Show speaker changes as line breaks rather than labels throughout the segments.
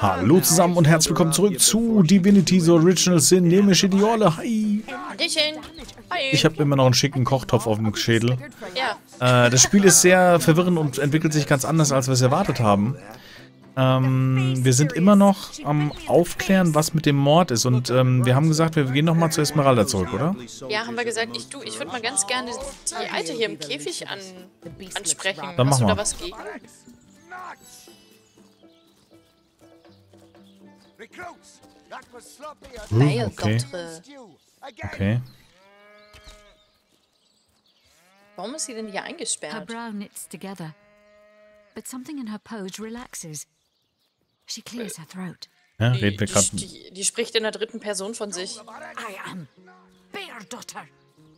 Hallo zusammen und herzlich willkommen zurück zu Divinity The Original Sin. Nehme ich die Olle. Hi. Ich habe immer noch einen schicken Kochtopf auf dem Schädel.
ja.
Äh, das Spiel ist sehr verwirrend und entwickelt sich ganz anders, als wir es erwartet haben. Ähm, wir sind immer noch am Aufklären, was mit dem Mord ist. Und ähm, wir haben gesagt, wir gehen nochmal zu Esmeralda zurück, oder?
ja, haben wir gesagt, ich, du, ich würde mal ganz gerne die Alte hier im Käfig an, ansprechen.
Dann
Hast
mach
du da was gegen?
Uh, okay. Okay.
Warum ist sie denn hier
Her
eingesperrt?
brow knits together, but something in her pose relaxes. She clears her throat.
Ja,
Die,
reden wir gerade.
die, die, die spricht in der dritten Person von sich.
I am Bear Daughter.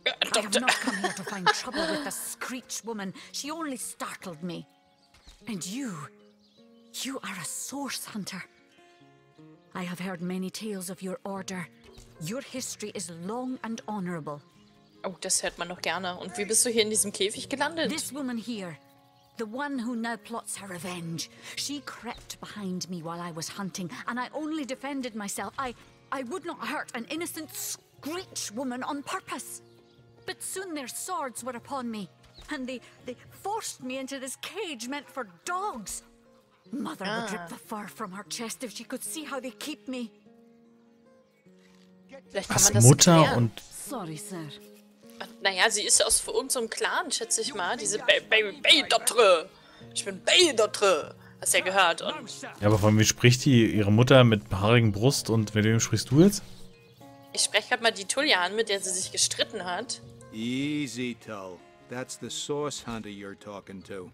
Ja,
I have not come here to find trouble with the Screech woman. She only startled me. And you, you are a source hunter. I have heard many tales of your order. Your history is long and honorable.
Oh, das hört man doch gerne. Und wie bist du hier in diesem Käfig gelandet?
This woman here, the one who now plots her revenge, she crept behind me while I was hunting, and I only defended myself. I, I would not hurt an innocent Screech woman on purpose. But soon their swords were upon me, and they, they forced me into this cage meant for dogs. Mother would rip the fur from her chest if she could see how they keep me.
Vielleicht kann
Was,
man das
Mutter
klären.
und...
Sorry, sir.
Naja, sie ist aus irgendeinem Clan, schätze ich mal. Diese Bay-Dotre. Ich bin Bay-Dotre. Hast du ja gehört. Und
Ja, aber von wem spricht die? Ihre Mutter mit haarigen Brust und mit wem sprichst du jetzt?
ich spreche gerade mal die Tullia an, mit der sie sich gestritten hat.
Easy, Tull. That's the source hunter you're talking to.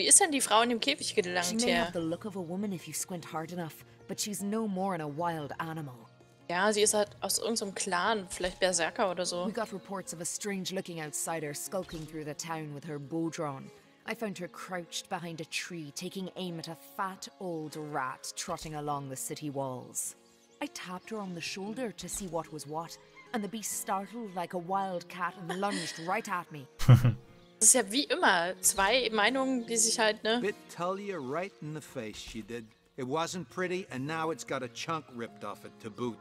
Wie ist denn die Frau in dem Käfig
She
gelangt
may
hier?
have the look of a woman if you squint hard enough, but she's no more than a wild animal.
Ja, sie ist halt aus irgendeinem Clan, vielleicht Berserker oder so.
We got reports of a strange looking outsider skulking through the town with her bow drawn. I found her crouched behind a tree, taking aim at a fat old rat trotting along the city walls. I tapped her on the shoulder to see what was what, and the beast startled like a wild cat and lunged right at me.
Das ist ja wie immer zwei Meinungen, die sich halt, ne?
Bit Tullia right in the face, she did. It wasn't pretty, and now it's got a chunk ripped off it to boot.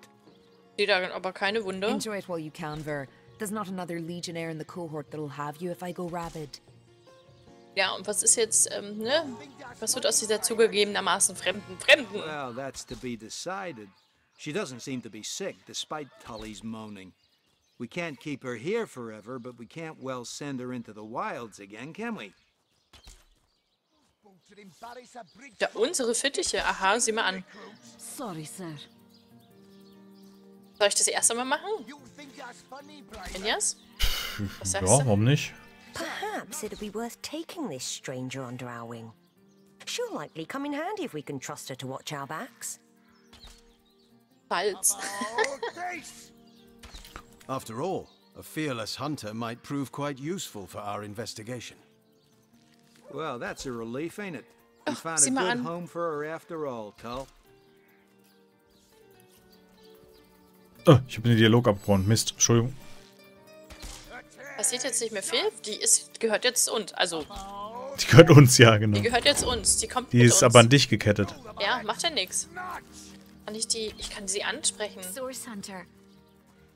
Die da aber keine Wunde.
Enjoy it while you can, Ver. There's not another legionnaire in the cohort that'll have you if I go rabid.
Ja, und was ist jetzt, ähm, ne? Was wird aus dieser zugegebenermaßen fremden Fremden?
Well, that's to be decided. She doesn't seem to be sick, despite Tully's moaning. We can't keep her here forever, but we can't well send her into the wilds again, can we?
Ja, unsere Fittiche. Aha, sieh mal an.
Sorry, sir.
Soll ich das erst einmal machen? Ilias? Was
Ja,
du?
warum nicht?
Perhaps it'd be worth taking this stranger under our wing. She'll likely come in handy if we can trust her to watch our backs.
Falls.
After all, a fearless hunter might prove quite useful for our investigation.
Well, that's a relief, ain't it? We found a good
an.
home for her after all, Tull.
Oh, ich habe den Dialog abgebrochen. Mist, Entschuldigung.
Passiert jetzt nicht mehr viel. Die ist, gehört jetzt uns. Also,
Die gehört uns, ja, genau.
die gehört jetzt uns. Die kommt
Die
mit
ist
uns.
aber an dich gekettet.
Ja, macht ja nichts. Kann ich die, ich kann sie ansprechen.
Source Hunter.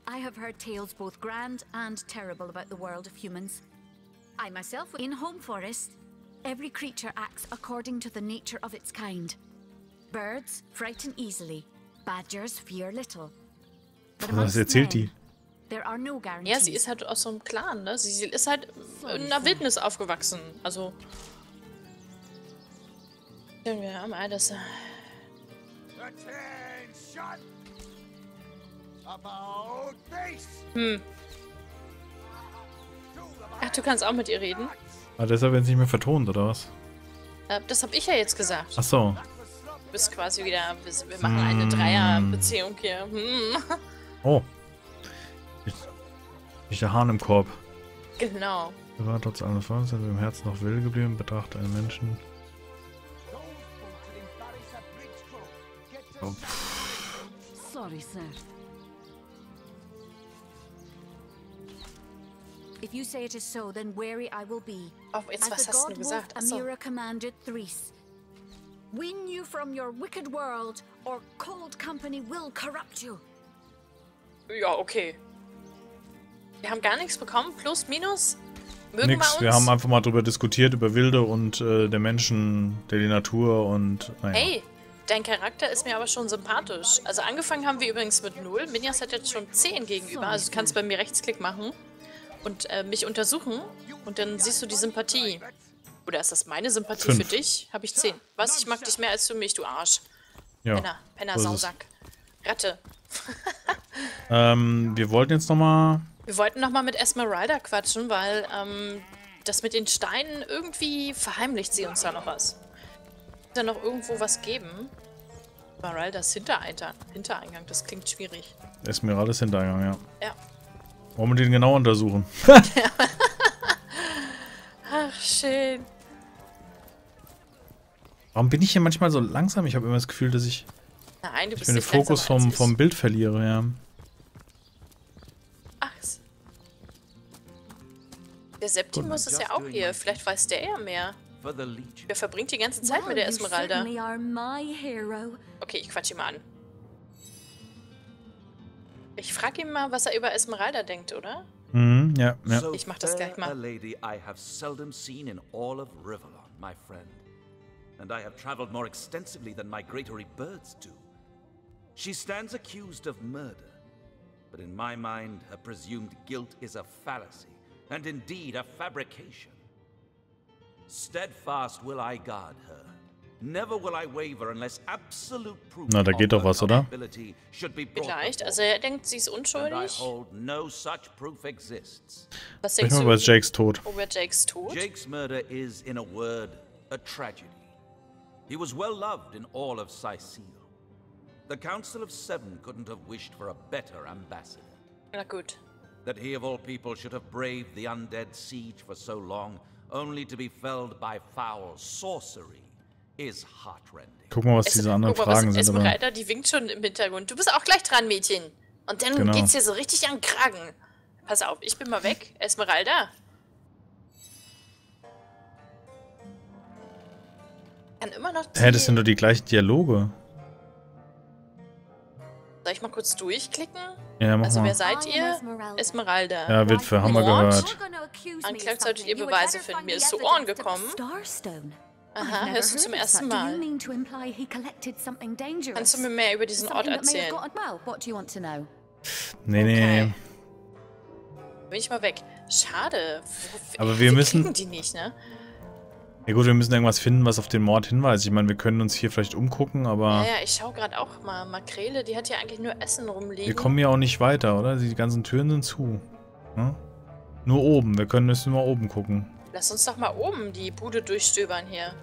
I have heard tales both grand and terrible about the world of humans. I myself, in Home Forest, every creature acts according to the nature of its kind. Birds frighten easily, badgers fear little. But
Was
amongst
erzählt
men,
die?
There are no
Ja,
guarantees.
sie ist halt aus so einem Clan, ne? Sie, sie ist halt in einer Wildnis aufgewachsen. Also. Ja, wir haben er- alles. Hm. Ach, du kannst auch mit ihr reden.
Ah, deshalb werden sie nicht mehr vertont, oder was?
Äh, das habe ich ja jetzt gesagt.
Ach so.
Du bist quasi wieder. Wir, wir machen eine Dreierbeziehung hier. Hm.
Oh. Nicht, nicht der Hahn im Korb.
Genau.
Er war trotz allem Falls, aber im Herzen noch will geblieben, betrachte einen Menschen. Oh,
Sorry, sir. If you say it is so, then wary I will be.
Oh, jetzt
As
was
the
hast du gesagt? Achso.
Amira commanded Threes. Wean you from your wicked world, or Cold Company will corrupt you.
Ja, okay. Wir haben gar nichts bekommen. Plus, minus. Mögen
Nix.
wir uns?
Wir haben einfach mal drüber diskutiert, über Wilde und äh, der Menschen, der die Natur und. Naja.
Hey, dein Charakter ist mir aber schon sympathisch. Also angefangen haben wir übrigens mit 0. Minjas hat jetzt schon 10 gegenüber. Also du kannst bei mir Rechtsklick machen und äh, mich untersuchen. Und dann siehst du die Sympathie. Oder ist das meine Sympathie
Fünf.
für dich? Habe ich 10. Was? Ich mag dich mehr als für mich, du Arsch.
ja.
Penner, Penner. Sausack. Ratte.
Ähm, wir wollten jetzt nochmal.
Wir wollten nochmal mit Esmeralda quatschen, weil ähm, das mit den Steinen irgendwie verheimlicht sie uns da noch was. Da noch irgendwo was geben? Esmeraldas Hintereingang, Hintereingang, das klingt schwierig.
Esmeraldas Hintereingang, ja.
Ja.
Wollen wir den genau untersuchen?
Ach, schön.
Warum bin ich hier manchmal so langsam? Ich habe immer das Gefühl, dass ich,
Nein, du
ich
bist
den Fokus vom, vom Bild verliere, ja.
Ach, der Septimus ist ja auch hier. Vielleicht weiß der ja mehr. Der verbringt die ganze Zeit mit der Esmeralda. Okay, ich quatsch ihn mal an. Ich frage ihn mal, was er über Esmeralda denkt, oder?
Mhm, ja, ja.
So
Ich mach das gleich mal.
A lady I have seldom seen in all of Riverlon, my friend. And I have traveled more extensively than migratory birds do. She stands accused of murder. But in my mind, her presumed guilt is a fallacy, and indeed a fabrication. Steadfast will I guard her.
Na, da
of
geht doch
her
was, oder?
culpability should be brought
Vielleicht.
before
Also er denkt, sie ist
I
unschuldig.
hold no such proof exists.
Was denkst du
über Jakes Tod.
über Jakes Tod?
Jake's murder is, in a word, a tragedy. He was well loved in all of Sicile. The Council of Seven couldn't have wished for a better ambassador.
Na gut.
That he of all people should have braved the undead siege for so long, only to be felled by foul sorcery, is heartrending.
Guck mal, was
Es-
diese anderen
guck mal, was
Fragen sind. Aber
Esmeralda, die winkt schon im Hintergrund. Du bist auch gleich dran, Mädchen. Und dann
Genau.
geht's hier so richtig an den Kragen. Pass auf, ich bin mal weg. Esmeralda. Kann immer noch die...
hä, das sind doch die gleichen Dialoge.
Soll ich mal kurz durchklicken?
Ja, mach
Also
mal.
wer seid ihr?
Esmeralda.
Ja, wird für Hammer gehört.
Anklagt solltet ihr Beweise finden. Mir ist zu Ohren gekommen. Aha, hörst du zum ersten Mal. Kannst du mir mehr über diesen Ort erzählen?
Well, what do you want to know?
Nee, nee.
Okay. Bin ich mal weg. Schade.
Aber wir müssen-
die nicht, ne?
Ja gut, wir müssen irgendwas finden, was auf den Mord hinweist. Ich meine, wir können uns hier vielleicht umgucken, aber
Ja, ja, ich schau gerade auch mal. Makrele, die hat ja eigentlich nur Essen rumliegen.
wir kommen ja auch nicht weiter, oder? Die ganzen Türen sind zu. Ne? Nur oben. Wir können müssen mal oben gucken.
Lass uns doch mal oben die Bude durchstöbern hier.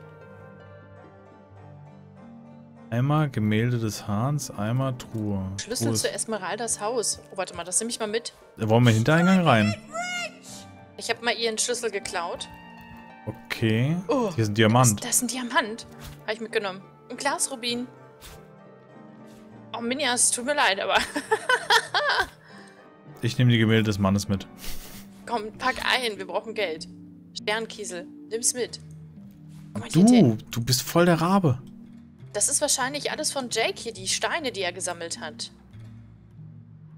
Einmal Gemälde des Hahns, einmal Truhe.
Schlüssel zu Esmeraldas Haus. Oh, warte mal, das nehme ich mal mit.
Da wollen wir Hintereingang rein.
Ich habe mal ihren Schlüssel geklaut.
Okay.
Oh,
Hier ist ein Diamant.
Das ist ein Diamant. Habe ich mitgenommen. Ein Glasrubin. Oh, Minjas, tut mir leid, aber
Ich nehme die Gemälde des Mannes mit.
komm, pack ein. Wir brauchen Geld. Sternkiesel, nimm's mit. Mal,
Du, du bist voll der Rabe.
Das ist wahrscheinlich alles von Jake hier, die Steine, die er gesammelt hat.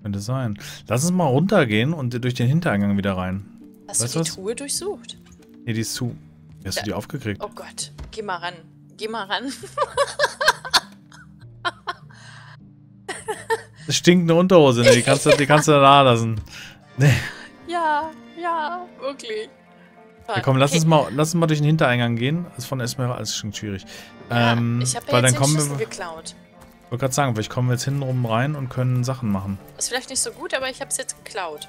Könnte sein. Lass uns mal runtergehen und durch den Hintereingang wieder rein.
Hast
Weißt
du
du
die
was?
Truhe durchsucht?
Nee, die ist zu. Wie hast du
Ja.
die aufgekriegt?
Oh Gott, geh mal ran. Geh mal ran.
Das stinkt eine Unterhose, ne? Die kannst du, die kannst du da lassen. Nee.
ja, ja, wirklich.
Ja, komm, lass
Okay.
uns mal, lass uns mal durch den Hintereingang gehen. Das ist von Esmeralda alles schon schwierig.
Ja,
ähm,
ich habe ja
weil
jetzt
dann
den
kommen
Schlüssel
wir.
geklaut.
Ich wollte gerade sagen, vielleicht kommen wir jetzt hintenrum rein und können Sachen machen.
Ist vielleicht nicht so gut, aber ich habe es jetzt geklaut.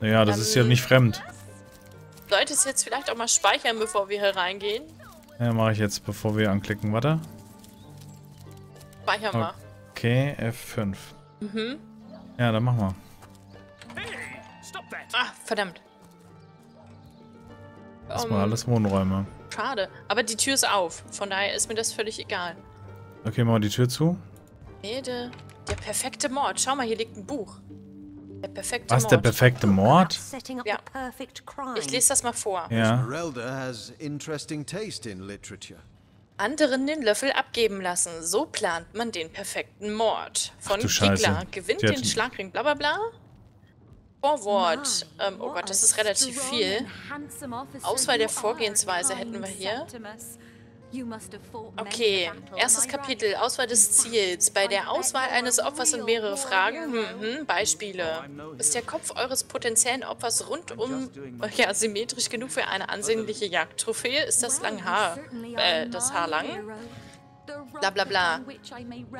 Naja, das ist ja
Ähm,
nicht fremd.
Sollte es jetzt vielleicht auch mal speichern, bevor wir hier reingehen?
Ja, mache ich jetzt, bevor wir anklicken. Warte.
Speichern mal.
Okay, F5.
Mhm.
Ja, dann machen wir.
Ah, verdammt.
Erstmal
Um,
alles Wohnräume.
Schade. Aber die Tür ist auf. Von daher ist mir das völlig egal.
Okay, machen wir die Tür zu.
Nee, der, perfekte Mord. Schau mal, hier liegt ein Buch. Der perfekte
Was,
Mord.
der perfekte Mord?
Ja. Ich lese das mal vor.
Ja.
Anderen den Löffel abgeben lassen. So plant man den perfekten Mord. Von. Gigler. Gewinnt den Schlagring, bla bla bla. Vorwort. Ähm, oh Gott, das ist relativ viel. Auswahl der Vorgehensweise hätten wir hier. Okay, erstes Kapitel, Auswahl des Ziels. Bei der Auswahl eines Opfers sind mehrere Fragen. Hm, hm, Beispiele. Ist der Kopf eures potenziellen Opfers rundum ja, symmetrisch genug für eine ansehnliche Jagdtrophäe? Ist das lang Haar? Äh, das Haar lang? Bla, bla, bla.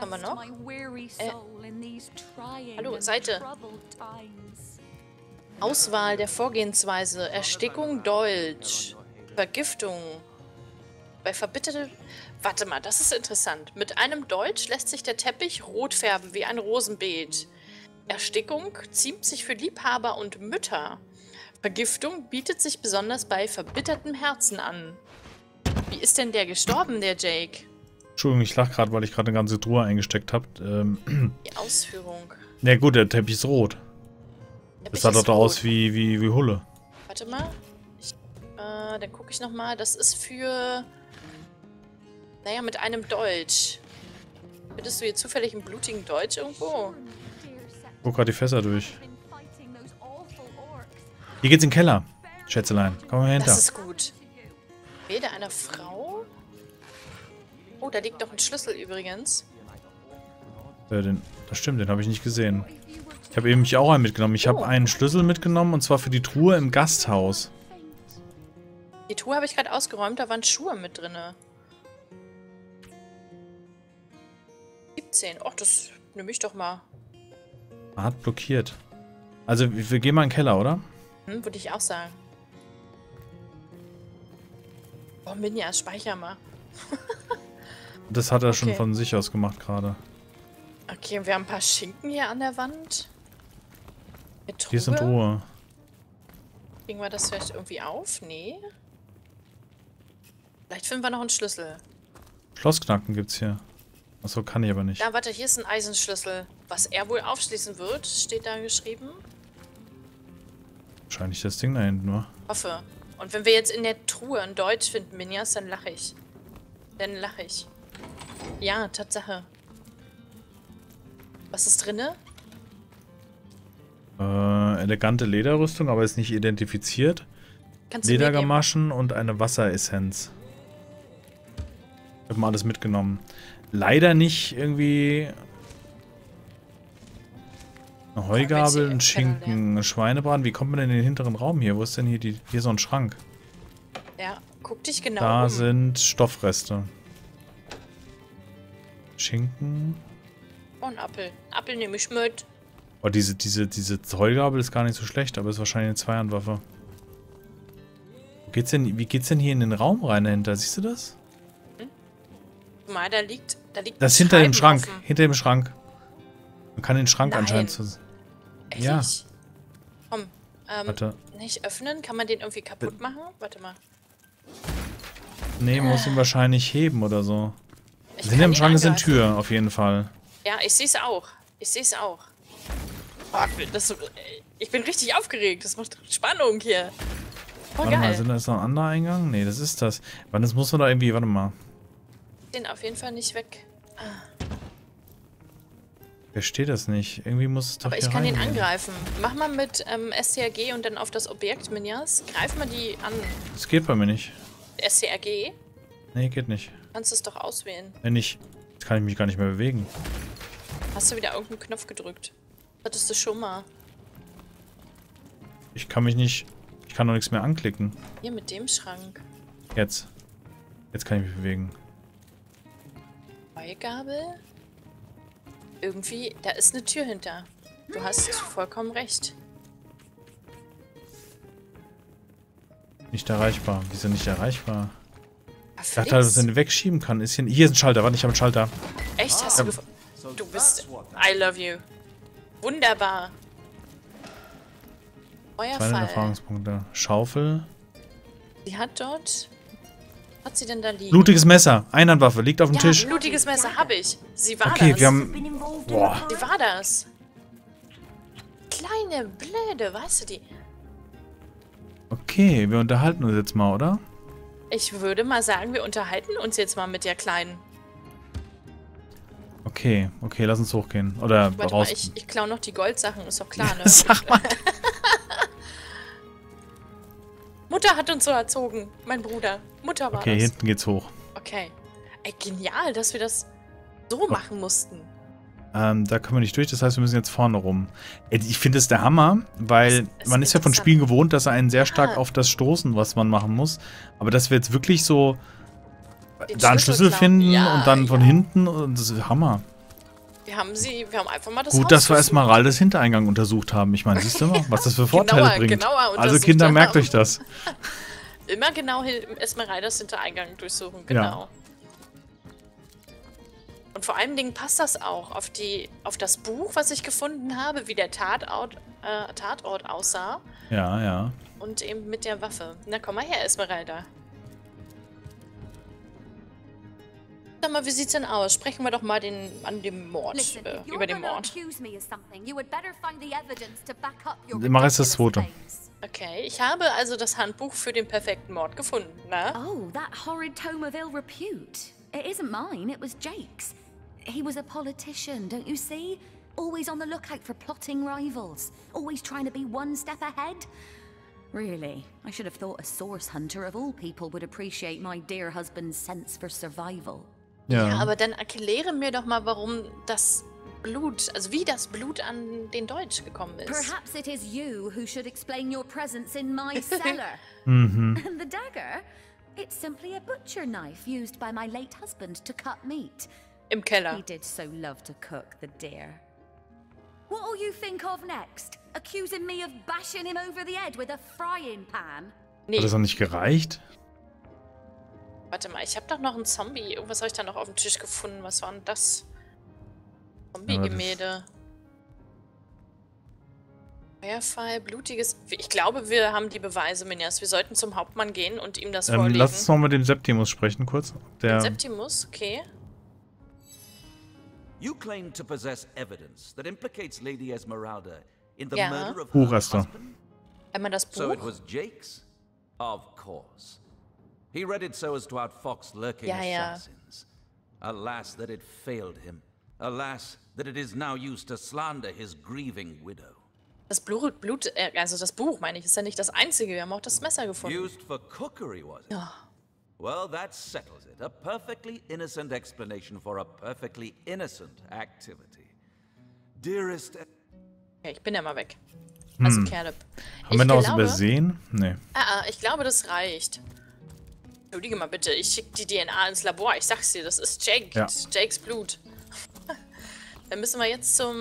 Haben wir noch? Äh, hallo, Seite. Auswahl der Vorgehensweise. Erstickung Dolch. Vergiftung. Bei verbitterte... Warte mal, das ist interessant. Mit einem Dolch lässt sich der Teppich rot färben wie ein Rosenbeet. Erstickung ziemt sich für Liebhaber und Mütter. Vergiftung bietet sich besonders bei verbittertem Herzen an. Wie ist denn der gestorben, der Jake?
Entschuldigung, ich lach gerade, weil ich gerade eine ganze Truhe eingesteckt habe. Ähm,
Die Ausführung.
na gut, der Teppich ist rot. Das sah doch aus wie, wie, wie Hulle.
Warte mal. Ich, äh, dann gucke ich nochmal. Das ist für... Naja, mit einem Dolch. Findest du hier zufällig einen blutigen Dolch irgendwo?
Guck gerade die Fässer durch. Hier geht's in den Keller. Schätzelein, komm mal hinter.
Das ist gut. Rede einer Frau? Oh, da liegt doch ein Schlüssel übrigens.
Äh, den, das stimmt, den habe ich nicht gesehen. Ich habe eben mich auch einen mitgenommen. Ich
Oh.
habe einen Schlüssel mitgenommen und zwar für die Truhe im Gasthaus.
Die Truhe habe ich gerade ausgeräumt, da waren Schuhe mit drinne. 17. Och, das nehme ich doch mal.
Hart blockiert. Also, wir, gehen mal in den Keller, oder?
Hm, würde ich auch sagen. Oh, Minja, speicher mal.
Das hat er schon
Okay.
von sich aus gemacht gerade.
Okay, und wir haben ein paar Schinken hier an der Wand. Eine
Hier ist eine
Truhe.
Truhe.
Kriegen wir das vielleicht irgendwie auf? Nee. Vielleicht finden wir noch einen Schlüssel.
Schlossknacken gibt's hier. Achso, kann ich aber nicht.
Da, warte, hier ist ein Eisenschlüssel. Was er wohl aufschließen wird, steht da geschrieben.
Wahrscheinlich das Ding da hinten, nur.
Hoffe. Und wenn wir jetzt in der Truhe ein Deutsch finden, Minjas, dann lache ich. Dann lache ich. Ja, Tatsache. Was ist drinne?
Äh, elegante Lederrüstung, aber ist nicht identifiziert.
Kannst?
Ledergamaschen und eine Wasseressenz. Ich habe mal alles mitgenommen. Leider nicht irgendwie eine Heugabel, ein Schinken, ein Schweinebraten. Wie kommt man denn in den hinteren Raum hier? Wo ist denn hier die hier so ein Schrank?
Ja, guck dich genau
da
um.
sind Stoffreste. Schinken.
Ein Apfel. Apfel nehme ich mit.
Oh, diese, diese, diese Heugabel ist gar nicht so schlecht, aber ist wahrscheinlich eine Zweihandwaffe. Wo geht's denn, wie geht's denn hier in den Raum rein dahinter? Siehst du das?
Guck Mal, da liegt, da liegt
Das ist hinter dem Schrank.
offen.
Hinter dem Schrank. Man kann den Schrank
Nein.
anscheinend zu.
Echt?
Ja.
Komm, ähm,
Warte.
nicht öffnen? Kann man den irgendwie kaputt machen? Warte mal.
Nee, man muss ihn wahrscheinlich heben oder so.
Ich
Hinter dem Schrank ist eine. Tür, auf jeden Fall.
Ja, ich sehe es auch. Ich sehe es auch. Oh, das, ich bin richtig aufgeregt. Das macht Spannung hier. Oh,
Warte mal,
geil.
sind da ist noch ein anderer Eingang? Nee, das ist das. Wann das muss man da irgendwie, warte mal.
Den auf jeden Fall nicht weg.
Verstehe das nicht. Irgendwie muss es doch
Aber ich kann ihn
reingehen.
angreifen. Mach mal mit ähm, STRG und dann auf das Objekt, Minjas. Greif mal die an.
Das geht bei mir nicht.
STRG?
Nee, geht nicht.
Kannst es doch auswählen.
Wenn nicht, kann ich mich gar nicht mehr bewegen.
Hast du wieder irgendeinen Knopf gedrückt? Hattest du schon mal.
Ich kann mich nicht. Ich kann doch nichts mehr anklicken.
Hier mit dem Schrank.
Jetzt. Jetzt kann ich mich bewegen.
Beigabel? Irgendwie, da ist eine Tür hinter. Du hast vollkommen recht.
Nicht erreichbar. Wieso nicht erreichbar?
Ah,
Ich dachte dass er ihn wegschieben kann. Ist hier, hier ist ein Schalter. Warte, ich habe einen Schalter.
Echt, hast du gef- Du bist... I love you. Wunderbar.
200
Feuerfall.
Erfahrungspunkte. Schaufel.
Sie hat dort... Was hat sie denn da liegen?
Blutiges Messer. Einhandwaffe. Liegt auf dem
ja,
Tisch.
blutiges Messer habe ich. Sie war
Okay,
das.
wir haben... Boah.
Sie war das. Kleine Blöde, weißt du die?
Okay, wir unterhalten uns jetzt mal, oder?
Ich würde mal sagen, wir unterhalten uns jetzt mal mit der Kleinen.
Okay, okay, lass uns hochgehen. Oder
Warte
raus.
mal, ich, ich klaue noch die Goldsachen, ist doch klar, ne?
Sag mal.
Mutter hat uns so erzogen, mein Bruder. Mutter war
Okay,
das.
hinten geht's hoch.
Okay. Ey, genial, dass wir das so machen mussten.
Ähm, da können wir nicht durch, das heißt, wir müssen jetzt vorne rum. Ich finde es der Hammer, weil
Das ist
man ist ja von. Spielen gewohnt, dass er einen sehr stark
Ja.
auf das stoßen, was man machen muss. Aber dass wir jetzt wirklich so
Den
da einen Schlüssel finden
Ja,
und dann von
ja.
hinten, und das ist Hammer.
Wir haben sie, wir haben einfach mal das
Gut,
Haus
dass wir. Esmeraldas Hintereingang untersucht haben. Ich meine, siehst du mal, was das für Vorteile
Genauer-
bringt.
genauer
also Kinder, merkt
haben.
euch das.
Immer genau Esmeraldas Hintereingang durchsuchen,
Ja.
genau. Und vor allen Dingen passt das auch auf, die, auf das Buch, was ich gefunden habe, wie der Tatort, äh, Tatort aussah.
Ja, ja.
Und eben mit der Waffe. Na, komm mal her, Esmeralda. Sag mal, wie sieht's denn aus? Sprechen wir doch mal den, an dem Mord,
Listen,
äh, über den Mord.
Mach jetzt das
claims.
Okay, ich habe also das Handbuch für den perfekten Mord gefunden, ne?
Oh, that horrid tome of ill repute. It isn't mine, it was Jake's. He was a politician, don't you see? Always on the lookout for plotting rivals. Always trying to be one step ahead. Really, I should have thought a source hunter of all people would appreciate my dear husband's sense for survival.
Ja.
Ja, aber dann erkläre mir doch mal, warum das Blut, also wie das Blut an den Dolch gekommen ist.
Perhaps it is you who should explain your presence in my cellar.
Mhm.
And the dagger? It's simply a butcher knife used by my late husband to cut meat.
Im Keller.
He did so love to cook, the dear. What'll you think of next? Accusing me of bashing him over the head with a frying pan?
Nee,
Hat das noch nicht gereicht?
Warte mal, ich habe doch noch einen Zombie. Irgendwas habe ich da noch auf dem Tisch gefunden. Was war denn das? Zombie-Gemälde. Feuerfall, blutiges... Ich glaube, wir haben die Beweise, Minjas. Wir sollten zum Hauptmann gehen und ihm das
Ähm,
vorlegen.
lass uns noch mit dem Septimus sprechen, kurz. Der,
Septimus, okay.
You claim to possess evidence that implicates Lady Esmeralda in the
Ja.
murder of
Buch
her husband.
Einmal das Buch.
So it was Jake's? Of course. He read it so as to outfox lurking
Ja, ja.
assassins. Alas that it failed him. Alas that it is now used to slander his grieving widow.
Das Blut, Blut, äh, also das Buch, meine ich, ist ja nicht das einzige. Wir haben auch das Messer gefunden.
Used for cookery, was it? Well, that settles it. A perfectly innocent explanation for a perfectly innocent activity. Dearest E-
Okay, ich bin ja mal weg. Also Caleb.
haben wir
ich
noch was
glaube,
übersehen? Nee.
Ah, ah, ich glaube, das reicht. Entschuldige mal bitte, ich schicke die DNA ins Labor. Ich sag's dir, das ist Jake.
Ja.
Jakes Blut. Dann müssen wir jetzt zum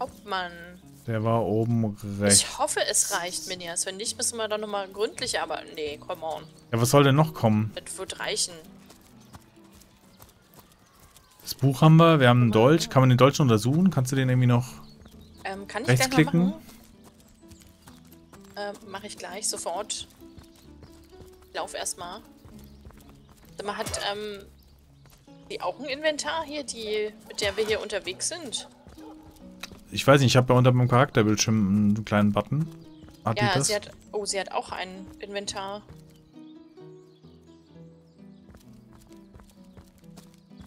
Hauptmann.
Der war oben rechts.
Ich hoffe, es reicht, Minias. Wenn nicht, müssen wir dann nochmal gründlich, aber nee, come on.
Ja, was soll denn noch kommen?
Das wird reichen.
Das Buch haben wir, wir haben einen Dolch. Kann man den Dolch untersuchen? Kannst du den irgendwie noch...
Ähm, kann ich
Rechtsklicken?
machen? Ähm, mache ich gleich, sofort. Ich lauf erstmal. Sag mal, hat, ähm, die auch ein Inventar hier, die, mit der wir hier unterwegs sind?
Ich weiß nicht, ich habe ja unter meinem Charakterbildschirm einen kleinen Button. Hat die
Ja,
das?
sie hat, oh, sie hat auch ein Inventar.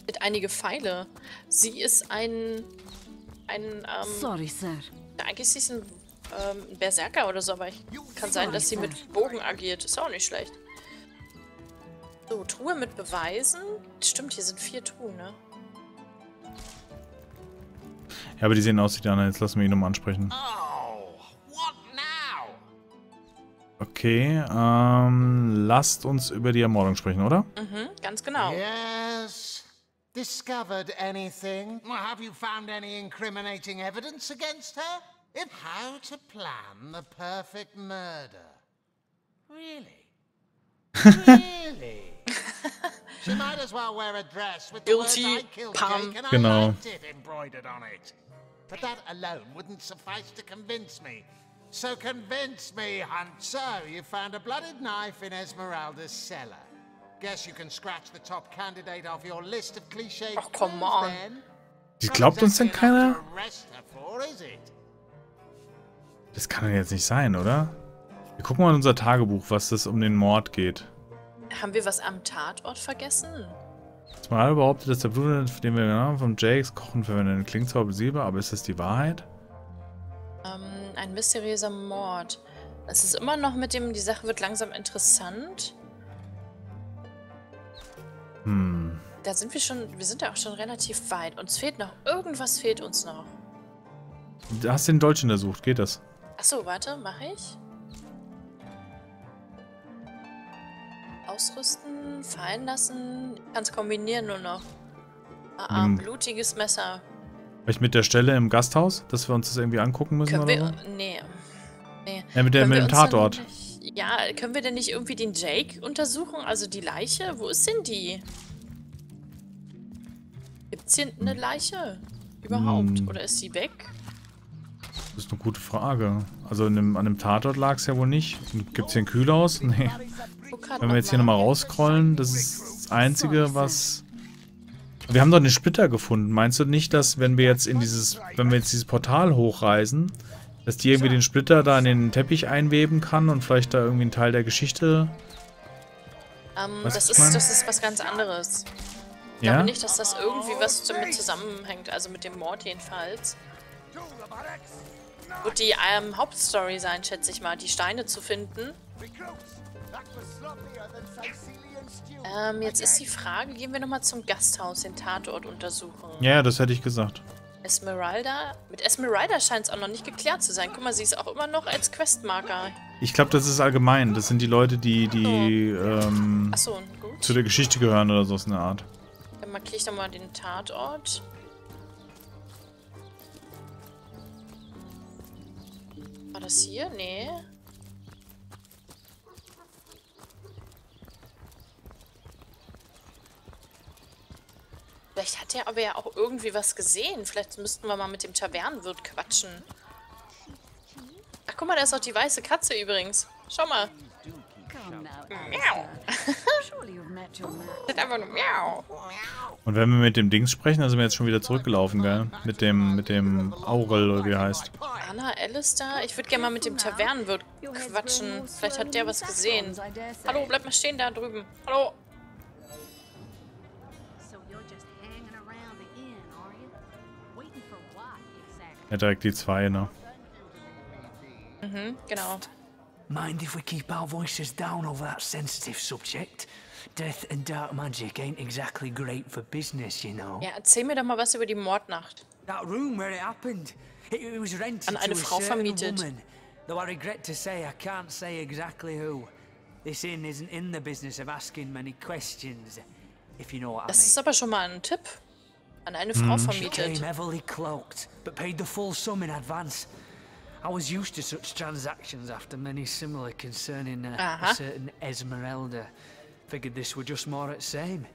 Mit einige Pfeile. Sie ist ein, ein, ähm,
Sorry, sir.
Eigentlich ist sie ein, ähm, ein Berserker oder so, aber ich, kann sein, dass sie mit Bogen agiert. Ist auch nicht schlecht. So, Truhe mit Beweisen. Stimmt, hier sind vier Truhen, ne?
Ja, aber die sehen aus wie die anderen. Jetzt lassen wir ihn nochmal ansprechen.
Oh, what now?
Okay, ähm, lasst uns über die Ermordung sprechen, oder?
Mhm, ganz genau.
Yes. Discovered anything? Well, have you found any incriminating evidence against her? If how to plan the perfect murder. Really? really?
Guilty, Pam.
Genau.
But that alone wouldn't suffice to convince me. So convince me, Hunt. So, you found a blooded knife in Esmeralda's cellar. Guess you can scratch the top candidate off your list of cliché
Ach, come
clues
on.
then.
Das glaubt uns denn keiner? Das kann doch jetzt nicht sein, oder? Wir gucken mal in unser Tagebuch, was das um den Mord geht.
Haben wir was am Tatort vergessen?
Mal behauptet, dass der Blut, den wir ja, von Jakes Kochen verwenden, klingt zwar besiegbar, aber ist das die Wahrheit?
Ähm, ein mysteriöser Mord. Es ist immer noch mit dem, die Sache wird langsam interessant.
Hm.
Da sind wir schon, wir sind ja auch schon relativ weit. Uns fehlt noch, irgendwas fehlt uns noch.
Du hast den Dolch untersucht, geht das?
Achso, warte, mache ich. Ausrüsten, fallen lassen. Kannst kombinieren nur noch. Ah, ah
Hm.
blutiges Messer.
Vielleicht mit der Stelle im Gasthaus, dass wir uns das irgendwie angucken müssen
Können
oder
wir.
so?
Nee. Nee.
Ja, mit, der,
Können
mit
wir
dem Tatort.
Nicht, ja, können wir denn nicht irgendwie den Jake untersuchen? Also die Leiche? Wo ist denn die? Gibt's hier eine Leiche? Überhaupt?
Hm.
Oder ist sie weg?
Das ist eine gute Frage. Also dem, an dem Tatort lag es ja wohl nicht. Gibt es hier ein Kühlhaus? Nee. Wenn wir jetzt hier
mal.
nochmal rausscrollen, das ist das Einzige, was... Wir haben doch eine Splitter gefunden. Meinst du nicht, dass wenn wir jetzt in dieses, wenn wir jetzt dieses Portal hochreisen, dass die irgendwie den Splitter da in den Teppich einweben kann und vielleicht da irgendwie einen Teil der Geschichte...
Ähm, das, ist,
meine?
das ist was ganz anderes. Ich
Ja?
glaube nicht, dass das irgendwie was damit zusammenhängt, also mit dem Mord jedenfalls. Wird die ähm, Hauptstory sein, schätze ich mal, die Steine zu finden. Ähm, jetzt ist die Frage, gehen wir nochmal zum Gasthaus, den Tatort untersuchen.
Ja, das hätte ich gesagt.
Esmeralda? Mit Esmeralda scheint es auch noch nicht geklärt zu sein. Guck mal, sie ist auch immer noch als Questmarker.
Ich glaube, das ist allgemein. Das sind die Leute, die, die ähm,
Achso, gut.
zu der Geschichte gehören oder so ist eine Art.
Dann markiere ich nochmal den Tatort. War das hier? Nee. Vielleicht hat er aber ja auch irgendwie was gesehen. Vielleicht müssten wir mal mit dem Tavernenwirt quatschen. Ach, guck mal, da ist auch die weiße Katze übrigens. Schau mal. Miau. Das ist einfach nur Miau.
Und wenn wir mit dem Dings sprechen, dann sind wir jetzt schon wieder zurückgelaufen, gell? Mit dem, mit dem Aurel, oder wie er heißt.
Anna Alistair? Ich würde gerne mal mit dem Tavernenwirt quatschen. Vielleicht hat der was gesehen. Hallo, bleib mal stehen da drüben. Hallo.
Ja, direkt die zwei, ne?
Mhm, genau.
Mind if we keep our voices down over that sensitive subject? Death and dark magic ain't exactly great for business, you know.
Ja, erzähl mir doch mal was über die Mordnacht.
That room where it happened, it, was rented
An eine
to a
Frau
certain
vermietet.
woman. Though I regret to say I can't say exactly who. This inn isn't in the business of asking many questions, if you know what I
Das
mean.
ist aber schon mal ein Tipp. An eine Frau
She
vermietet.
came heavily cloaked, but paid the full sum in advance. I was used to such transactions after many similar concerning uh,
Aha.
a certain Esmeralda. Figured this were just more at same.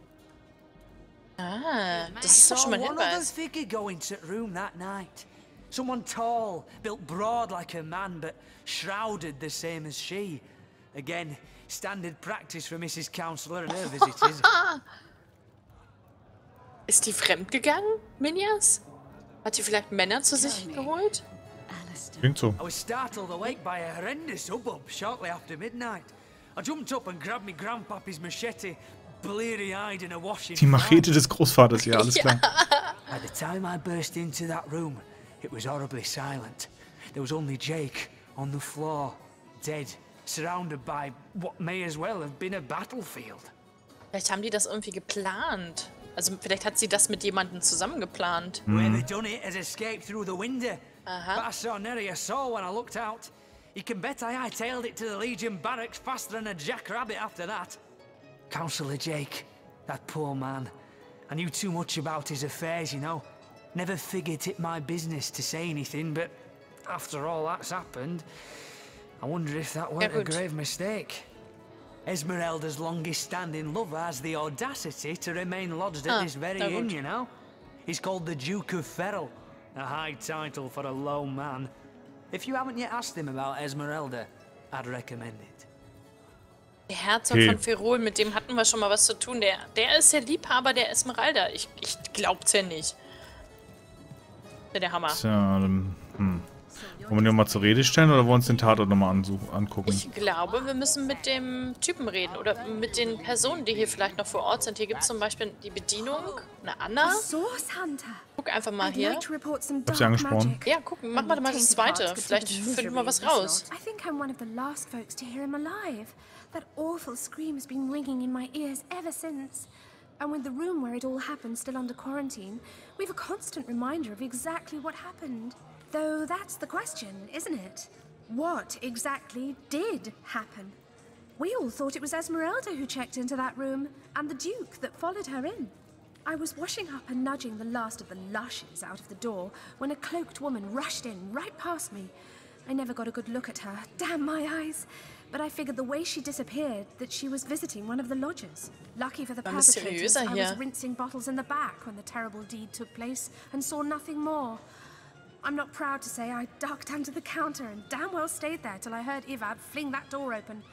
Ah, das ist doch schon mal ein
one other
Hinweis.
figure go into the room that night. Someone tall, built broad like a man, but shrouded the same as she. Again, standard practice for Mrs. Counselor and her visitors.
Ist die fremdgegangen, Minjas? Hat die vielleicht Männer zu sich geholt?
Klingt so.
I was startled awake by a horrendous hubbub shortly after midnight. I jumped up and grabbed me grandpappy's machete, bleary-eyed in a washing
Die Machete des Großvaters, ja, alles klar.
At the time I burst into that room, it was horribly silent. There was only Jake on the floor, dead, surrounded by what may as well have been a battlefield.
Vielleicht haben die das irgendwie geplant. Also vielleicht hat sie das mit jemandem zusammen geplant.
Whoever hmm. done it has escaped through the window. Uh-huh. But I saw nary a soul when I looked out. You can bet I hightailed it to the Legion barracks faster than a jackrabbit after that. Councillor Jake, that poor man. I knew too much about his affairs, you know. Never figured it my business to say anything, but after all that's happened, I wonder if that weren't a grave mistake. Esmeralda's longest standing lover has the audacity to remain lodged at
Ah,
this very inn, you know? He's called the Duke of Ferrell, a high title for a low man. If you haven't yet asked him about Esmeralda, I'd recommend it.
Der Herzog
Okay.
von Ferrol, mit dem hatten wir schon mal was zu tun. Der, der ist der Liebhaber der Esmeralda. Ich, ich glaub's ja nicht. Der Hammer.
Ähm, hm. Wollen wir den mal zur Rede stellen oder wollen wir uns den Tatort nochmal angucken?
Ich glaube, wir müssen mit dem Typen reden oder mit den Personen, die hier vielleicht noch vor Ort sind. Hier gibt es zum Beispiel die Bedienung, eine Anna. Guck einfach mal hier.
Hab sie angesprochen?
Ja, guck, mach mal mal das zweite. Vielleicht finden wir was raus.
I think I'm one of the last folks to hear him alive. That awful scream has been ringing in my ears ever since. And with the room where it all happened still under quarantine, we've a constant reminder of exactly what happened. Though that's the question, isn't it? What exactly did happen? We all thought it was Esmeralda who checked into that room, and the Duke that followed her in. I was washing up and nudging the last of the lushes out of the door when a cloaked woman rushed in right past me. I never got a good look at her, damn my eyes. But I figured the way she disappeared that she was visiting one of the lodgers. Lucky for the perpetrators, I was rinsing bottles in the back when the terrible deed took place and saw nothing more. I'm not proud to say I ducked under the counter and damn well stayed there till I heard Ivad fling that door open.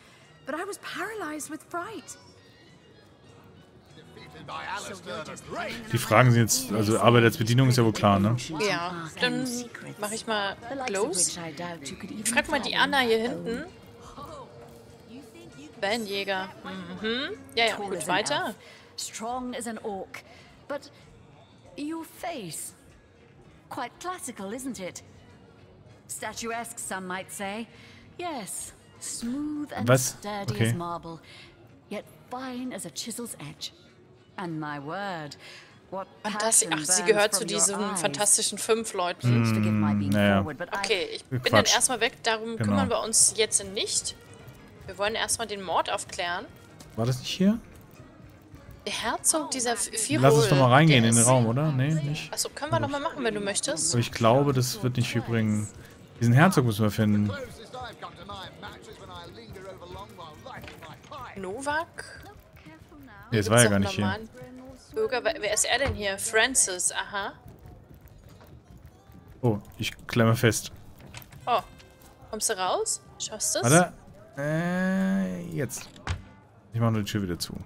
But I was paralyzed with fright.
Die Fragen sind jetzt, also Arbeit als Bedienung ist ja wohl klar, ne?
Ja, dann mache ich mal los. Ich frag mal die Anna hier hinten. Bandjäger. Mhm. Ja, ja, gut, weiter.
Strong as an orc, but your face Quite classical, isn't it? Statuesque, some might say. Yes, smooth and
Was?
sturdy
okay.
as marble, yet fine as a chisel's edge. And my word, what
Fantastisch. Ach, sie gehört zu diesen fantastischen fünf Leuten.
Mm, naja.
Okay, ich bin dann erstmal weg. Darum genau. kümmern wir uns jetzt nicht. Wir wollen erstmal den Mord aufklären.
War das nicht hier?
Der Herzog dieser Firol.
Lass uns doch mal reingehen in den Raum, oder? Nee, nicht.
Achso, können wir noch mal machen, wenn du möchtest.
Aber ich glaube, das wird nicht viel bringen. Diesen Herzog müssen wir finden.
Novak?
Nee, das war ja gar nicht hier.
Bürger, wer ist er denn hier? Francis, aha.
Oh, ich klemme fest.
Oh, kommst du raus? Schaffst du es?
Warte. Äh, jetzt. Ich mache nur die Tür wieder zu.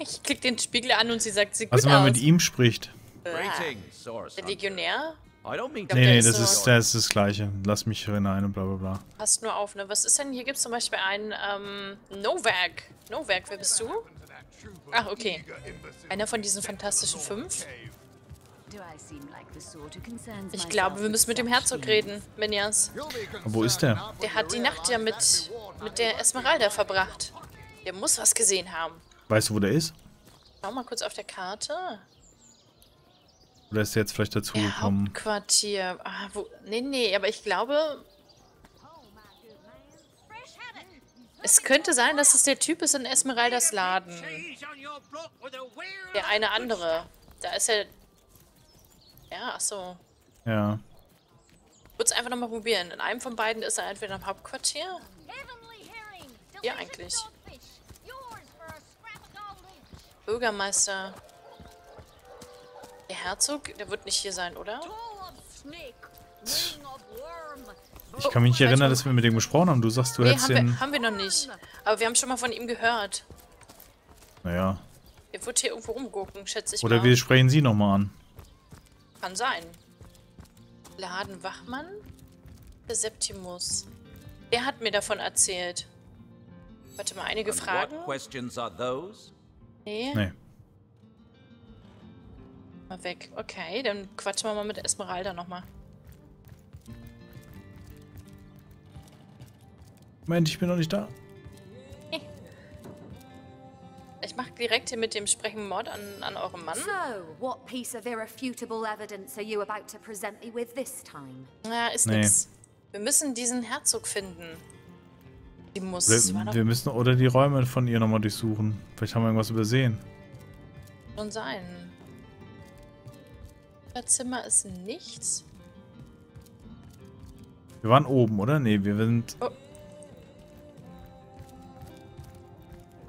Ich klick den Spiegel an und sie sagt, sie gut
Also, wenn man mit ihm spricht.
Der Legionär?
Nee, nee, das, ist, das ist das Gleiche. Lass mich hinein und bla bla bla.
Passt nur auf, ne? Was ist denn? Hier gibt es zum Beispiel einen, ähm, Novak. Novak, wer bist du? Ach, okay. Einer von diesen fantastischen fünf. Ich glaube, wir müssen mit dem Herzog reden, Minias.
Wo ist der?
Der hat die Nacht ja mit, mit der Esmeralda verbracht. Der muss was gesehen haben.
Weißt du, wo der ist?
Schau mal kurz auf der Karte.
Oder ist der jetzt vielleicht dazu
ja,
gekommen?
Hauptquartier. Ah, wo, nee, nee, aber ich glaube... Es könnte sein, dass es der Typ ist in Esmeraldas Laden. Der eine andere. Da ist er... Ja, ach so.
Ja.
Ich würde es einfach nochmal probieren. In einem von beiden ist er entweder im Hauptquartier. Ja, eigentlich. Bürgermeister. Der Herzog, der wird nicht hier sein, oder?
Ich kann mich nicht erinnern, dass wir mit dem gesprochen haben. Du sagst, du
nee,
hättest
haben
den...
Wir, haben wir noch nicht. Aber wir haben schon mal von ihm gehört.
Naja.
Der wird hier irgendwo rumgucken, schätze ich
Oder
mal.
wir sprechen sie nochmal an.
Kann sein. Laden Wachmann? Der Septimus. Der hat mir davon erzählt. Warte mal, einige
And
Fragen?
Questions are those?
Nee.
Nee.
Mal weg. Okay, dann quatschen wir mal mit Esmeralda nochmal.
Moment, ich bin noch nicht da.
Ich mache direkt hier mit dem Sprechen Mord an, an eurem Mann.
So, what piece of irrefutable evidence are you about to present me with this time?
Ja, ist
Nee.
nix. Wir müssen diesen Herzog finden. Die muss...
Wir, wir müssen oder die Räume von ihr nochmal durchsuchen. Vielleicht haben wir irgendwas übersehen.
schon sein. Das Zimmer ist nichts.
Wir waren oben, oder? Nee, wir sind...
Oh.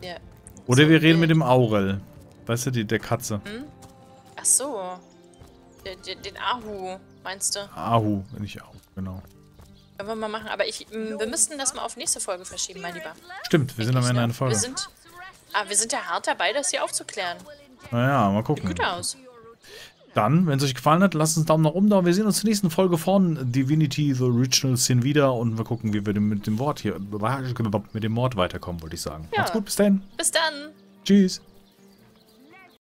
Ja.
Oder
So,
wir reden mit dem Aurel. Weißt du, die, der Katze.
Ach so. Den, den, den Ahu, meinst du?
Ahu, nicht Ahu, genau.
Können wir mal machen. Aber ich, m, wir müssten das mal auf nächste Folge verschieben, mein Lieber.
Stimmt, wir sind am Ende einer
Wir
Folge.
sind, ah, wir sind ja hart dabei, das hier aufzuklären.
Naja, mal
Sieht
gucken.
gut aus.
Dann, wenn es euch gefallen hat, lasst uns einen Daumen nach oben da. Wir sehen uns zur nächsten Folge von Divinity The Original Sin wieder und wir gucken, wie wir mit dem Wort hier, mit dem Mord weiterkommen, wollte ich sagen.
Ja.
Macht's gut, bis dann.
Bis dann.
Tschüss.